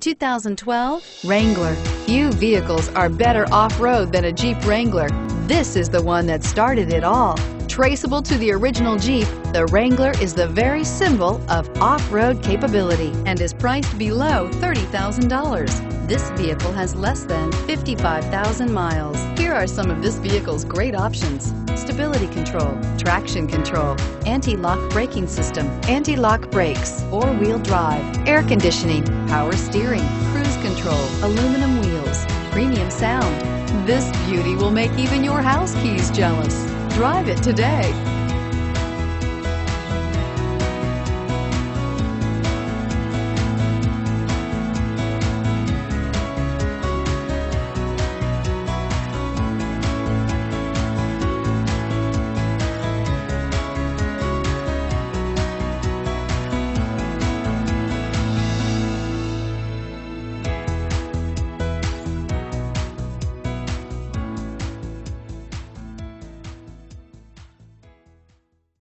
2012 Wrangler. Few vehicles are better off-road than a Jeep Wrangler. This is the one that started it all. Traceable to the original Jeep, the Wrangler is the very symbol of off-road capability and is priced below $30,000. This vehicle has less than 55,000 miles. Here are some of this vehicle's great options. Stability control, traction control, anti-lock braking system, anti-lock brakes, four-wheel drive, air conditioning, power steering, cruise control, aluminum wheels, premium sound. This beauty will make even your house keys jealous. Drive it today.